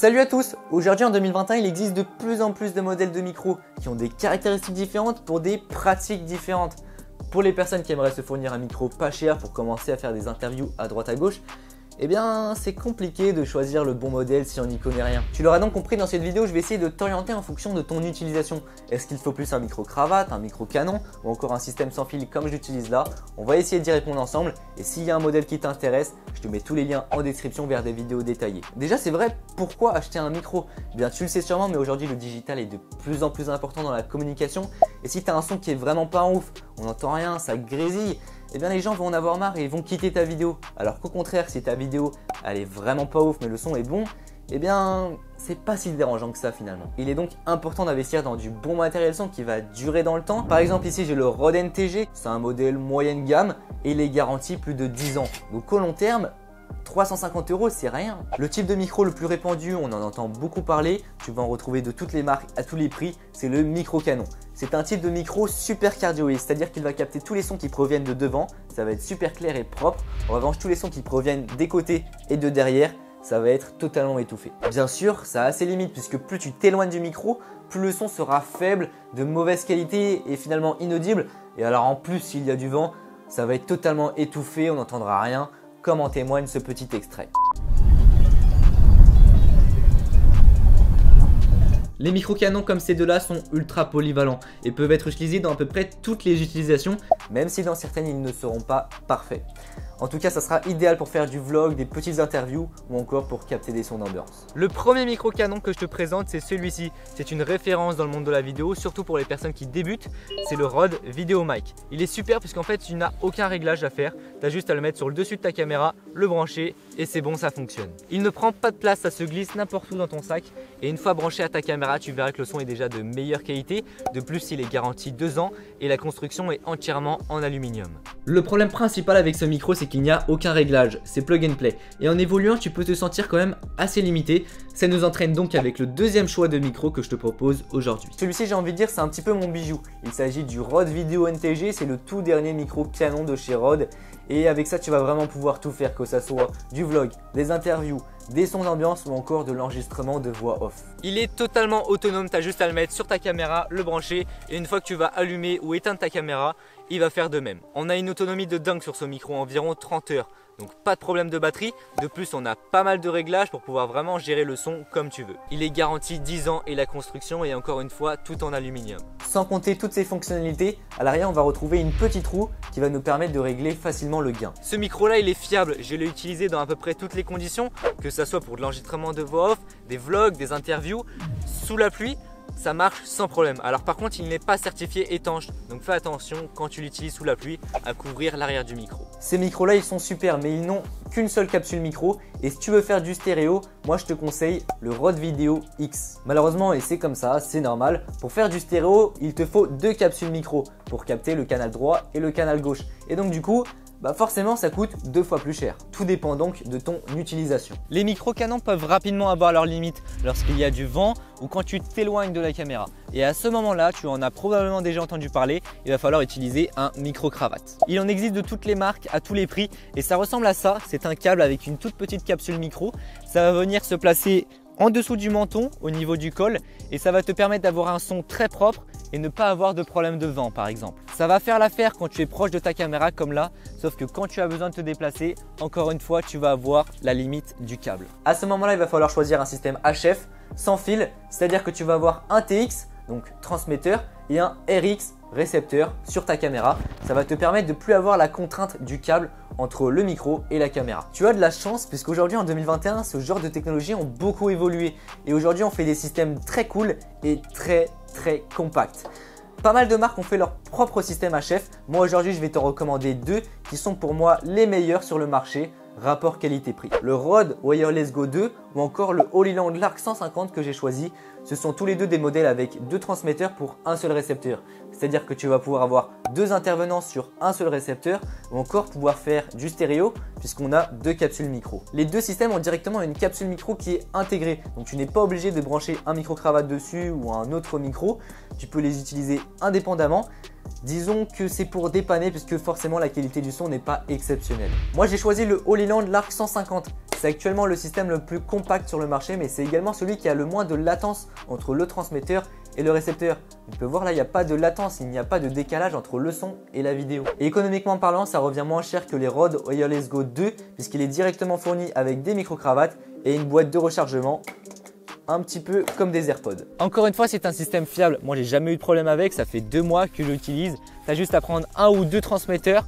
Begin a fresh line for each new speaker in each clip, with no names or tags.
Salut à tous Aujourd'hui en 2021, il existe de plus en plus de modèles de micros qui ont des caractéristiques différentes pour des pratiques différentes. Pour les personnes qui aimeraient se fournir un micro pas cher pour commencer à faire des interviews à droite à gauche, eh bien c'est compliqué de choisir le bon modèle si on n'y connaît rien. Tu l'auras donc compris dans cette vidéo, je vais essayer de t'orienter en fonction de ton utilisation. Est-ce qu'il faut plus un micro cravate, un micro canon ou encore un système sans fil comme j'utilise là? On va essayer d'y répondre ensemble et s'il y a un modèle qui t'intéresse, je te mets tous les liens en description vers des vidéos détaillées. Déjà c'est vrai, pourquoi acheter un micro? Eh Bien tu le sais sûrement mais aujourd'hui le digital est de plus en plus important dans la communication et si tu as un son qui est vraiment pas ouf, on n'entend rien, ça grésille, eh bien les gens vont en avoir marre et ils vont quitter ta vidéo. Alors qu'au contraire, si ta vidéo elle est vraiment pas ouf mais le son est bon, eh bien c'est pas si dérangeant que ça finalement. Il est donc important d'investir dans du bon matériel son qui va durer dans le temps. Par exemple ici j'ai le Rode NTG, c'est un modèle moyenne gamme et il est garanti plus de 10 ans. Donc au long terme, 350 euros, c'est rien. Le type de micro le plus répandu, on en entend beaucoup parler, tu vas en retrouver de toutes les marques à tous les prix, c'est le micro canon. C'est un type de micro super cardioïde, c'est-à-dire qu'il va capter tous les sons qui proviennent de devant, ça va être super clair et propre. En revanche, tous les sons qui proviennent des côtés et de derrière, ça va être totalement étouffé. Bien sûr, ça a ses limites puisque plus tu t'éloignes du micro, plus le son sera faible, de mauvaise qualité et finalement inaudible. Et alors en plus, s'il y a du vent, ça va être totalement étouffé, on n'entendra rien, comme en témoigne ce petit extrait. Les micro-canons comme ces deux-là sont ultra polyvalents et peuvent être utilisés dans à peu près toutes les utilisations, même si dans certaines ils ne seront pas parfaits. En tout cas, ça sera idéal pour faire du vlog, des petites interviews ou encore pour capter des sons d'ambiance. Le premier micro canon que je te présente, c'est celui-ci. C'est une référence dans le monde de la vidéo, surtout pour les personnes qui débutent. C'est le Rode Video Mic. Il est super puisqu'en fait, tu n'as aucun réglage à faire. Tu as juste à le mettre sur le dessus de ta caméra, le brancher et c'est bon, ça fonctionne. Il ne prend pas de place, ça se glisse n'importe où dans ton sac. Et une fois branché à ta caméra, tu verras que le son est déjà de meilleure qualité. De plus, il est garanti 2 ans et la construction est entièrement en aluminium. Le problème principal avec ce micro, c'est qu'il n'y a aucun réglage, c'est plug and play. Et en évoluant, tu peux te sentir quand même assez limité. Ça nous entraîne donc avec le deuxième choix de micro que je te propose aujourd'hui. Celui-ci, j'ai envie de dire, c'est un petit peu mon bijou. Il s'agit du Rode Video NTG, c'est le tout dernier micro canon de chez Rode. Et avec ça, tu vas vraiment pouvoir tout faire, que ça soit du vlog, des interviews, des sons d'ambiance ou encore de l'enregistrement de voix off. Il est totalement autonome, tu as juste à le mettre sur ta caméra, le brancher et une fois que tu vas allumer ou éteindre ta caméra, il va faire de même. On a une autonomie de dingue sur ce micro, environ 30 heures. Donc pas de problème de batterie. De plus, on a pas mal de réglages pour pouvoir vraiment gérer le son comme tu veux. Il est garanti 10 ans et la construction est encore une fois tout en aluminium. Sans compter toutes ces fonctionnalités, à l'arrière on va retrouver une petite roue qui va nous permettre de régler facilement le gain. Ce micro là il est fiable, je l'ai utilisé dans à peu près toutes les conditions, que ce soit pour de l'enregistrement de voix off, des vlogs, des interviews, sous la pluie ça marche sans problème. Alors par contre, il n'est pas certifié étanche, donc fais attention quand tu l'utilises sous la pluie à couvrir l'arrière du micro. Ces micros là, ils sont super, mais ils n'ont qu'une seule capsule micro. Et si tu veux faire du stéréo, moi je te conseille le Rode Video X. Malheureusement, et c'est comme ça, c'est normal, pour faire du stéréo, il te faut deux capsules micro pour capter le canal droit et le canal gauche. Et donc du coup, bah forcément ça coûte deux fois plus cher. Tout dépend donc de ton utilisation. Les micro canons peuvent rapidement avoir leurs limites lorsqu'il y a du vent ou quand tu t'éloignes de la caméra. Et à ce moment-là, tu en as probablement déjà entendu parler, il va falloir utiliser un micro-cravate. Il en existe de toutes les marques, à tous les prix, et ça ressemble à ça. C'est un câble avec une toute petite capsule micro. Ça va venir se placer en dessous du menton, au niveau du col, et ça va te permettre d'avoir un son très propre et ne pas avoir de problème de vent par exemple. Ça va faire l'affaire quand tu es proche de ta caméra comme là, sauf que quand tu as besoin de te déplacer, encore une fois, tu vas avoir la limite du câble. À ce moment-là, il va falloir choisir un système HF sans fil, c'est-à-dire que tu vas avoir un TX, donc transmetteur, et un RX, récepteur, sur ta caméra. Ça va te permettre de plus avoir la contrainte du câble entre le micro et la caméra. Tu as de la chance puisqu'aujourd'hui en 2021, ce genre de technologies ont beaucoup évolué et aujourd'hui on fait des systèmes très cool et très très compacts. Pas mal de marques ont fait leur propre système HF. Moi aujourd'hui je vais te recommander deux qui sont pour moi les meilleurs sur le marché rapport qualité-prix. Le Rode Wireless Go 2 ou encore le Holyland Lark 150 que j'ai choisi, ce sont tous les deux des modèles avec deux transmetteurs pour un seul récepteur. C'est-à-dire que tu vas pouvoir avoir deux intervenants sur un seul récepteur ou encore pouvoir faire du stéréo puisqu'on a deux capsules micro. Les deux systèmes ont directement une capsule micro qui est intégrée. Donc tu n'es pas obligé de brancher un micro-cravate dessus ou un autre micro. Tu peux les utiliser indépendamment. Disons que c'est pour dépanner puisque forcément la qualité du son n'est pas exceptionnelle. Moi j'ai choisi le Holyland Lark 150 C'est actuellement le système le plus compact sur le marché, mais c'est également celui qui a le moins de latence entre le transmetteur et le récepteur. On peut voir là, il n'y a pas de latence, il n'y a pas de décalage entre le son et la vidéo. Économiquement parlant, ça revient moins cher que les Rode Wireless Go 2 puisqu'il est directement fourni avec des micro-cravates et une boîte de rechargement un petit peu comme des AirPods. Encore une fois, c'est un système fiable. Moi, j'ai jamais eu de problème avec. Ça fait deux mois que je l'utilise. Tu as juste à prendre un ou deux transmetteurs,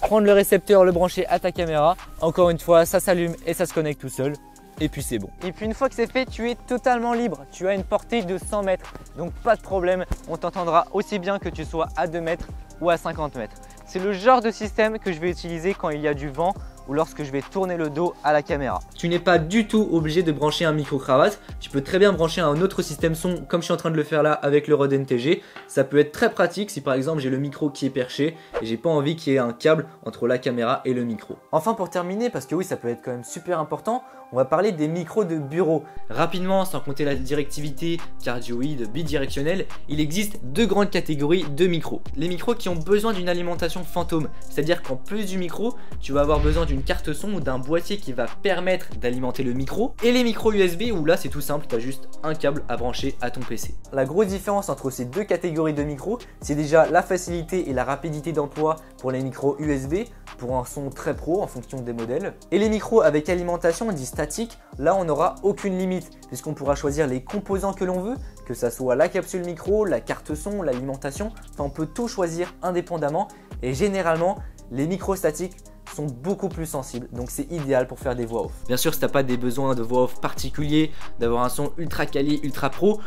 prendre le récepteur, le brancher à ta caméra. Encore une fois, ça s'allume et ça se connecte tout seul. Et puis c'est bon. Et puis une fois que c'est fait, tu es totalement libre. Tu as une portée de 100 mètres. Donc pas de problème, on t'entendra aussi bien que tu sois à 2 mètres ou à 50 mètres. C'est le genre de système que je vais utiliser quand il y a du vent ou lorsque je vais tourner le dos à la caméra. Tu n'es pas du tout obligé de brancher un micro-cravate, tu peux très bien brancher un autre système son comme je suis en train de le faire là avec le Rode NTG. Ça peut être très pratique si par exemple j'ai le micro qui est perché et j'ai pas envie qu'il y ait un câble entre la caméra et le micro. Enfin pour terminer, parce que oui ça peut être quand même super important, on va parler des micros de bureau. Rapidement, sans compter la directivité cardioïde bidirectionnelle, il existe deux grandes catégories de micros. Les micros qui ont besoin d'une alimentation fantôme, c'est-à-dire qu'en plus du micro, tu vas avoir besoin d'une carte son ou d'un boîtier qui va permettre d'alimenter le micro. Et les micros USB où là c'est tout simple, tu as juste un câble à brancher à ton PC. La grosse différence entre ces deux catégories de micros, c'est déjà la facilité et la rapidité d'emploi pour les micros USB pour un son très pro en fonction des modèles. Et les micros avec alimentation dit statique, là on n'aura aucune limite puisqu'on pourra choisir les composants que l'on veut, que ça soit la capsule micro, la carte son, l'alimentation, on peut tout choisir indépendamment et généralement les micros statiques sont beaucoup plus sensibles, donc c'est idéal pour faire des voix off. Bien sûr, si t'as pas des besoins de voix off particuliers, d'avoir un son ultra quali, ultra pro,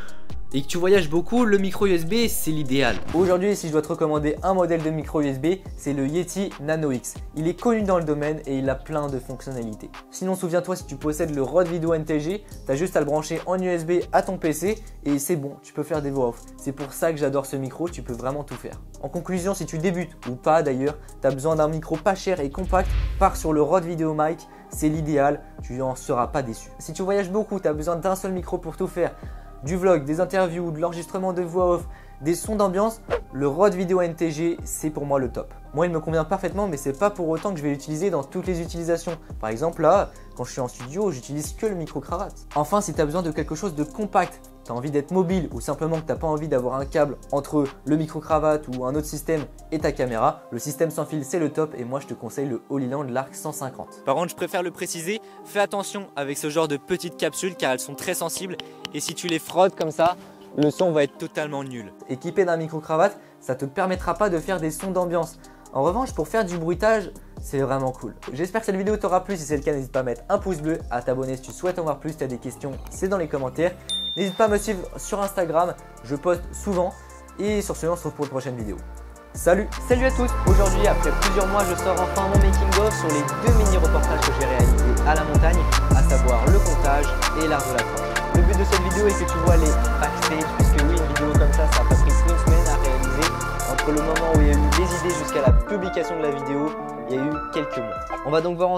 et que tu voyages beaucoup, le micro USB c'est l'idéal. Aujourd'hui, si je dois te recommander un modèle de micro USB, c'est le Yeti Nano X. Il est connu dans le domaine et il a plein de fonctionnalités. Sinon, souviens-toi, si tu possèdes le Rode Video NTG, t'as juste à le brancher en USB à ton PC et c'est bon, tu peux faire des voix off. C'est pour ça que j'adore ce micro, tu peux vraiment tout faire. En conclusion, si tu débutes ou pas d'ailleurs, tu as besoin d'un micro pas cher et compact, pars sur le Rode Video Mic, c'est l'idéal, tu n'en seras pas déçu. Si tu voyages beaucoup, tu as besoin d'un seul micro pour tout faire, du vlog, des interviews, de l'enregistrement de voix off, des sons d'ambiance, le Rode Video NTG, c'est pour moi le top. Moi, il me convient parfaitement, mais c'est pas pour autant que je vais l'utiliser dans toutes les utilisations. Par exemple, là, quand je suis en studio, j'utilise que le micro-cravate. Enfin, si tu as besoin de quelque chose de compact, tu as envie d'être mobile ou simplement que tu n'as pas envie d'avoir un câble entre le micro-cravate ou un autre système et ta caméra, le système sans fil c'est le top et moi je te conseille le Holyland Lark 150. Par contre, je préfère le préciser, fais attention avec ce genre de petites capsules car elles sont très sensibles et si tu les frottes comme ça, le son va être totalement nul. Équipé d'un micro-cravate, ça te permettra pas de faire des sons d'ambiance. En revanche, pour faire du bruitage, c'est vraiment cool. J'espère que cette vidéo t'aura plu. Si c'est le cas, n'hésite pas à mettre un pouce bleu, à t'abonner si tu souhaites en voir plus. Si tu as des questions, c'est dans les commentaires. N'hésite pas à me suivre sur Instagram, je poste souvent. Et sur ce, on se retrouve pour une prochaine vidéo. Salut Salut à tous Aujourd'hui, après plusieurs mois, je sors enfin mon making-of sur les deux mini-reportages que j'ai réalisés à la montagne, à savoir le comptage et l'art de la tranche. Le but de cette vidéo est que tu vois les jusqu'à la publication de la vidéo, il y a eu quelques mois. On va donc voir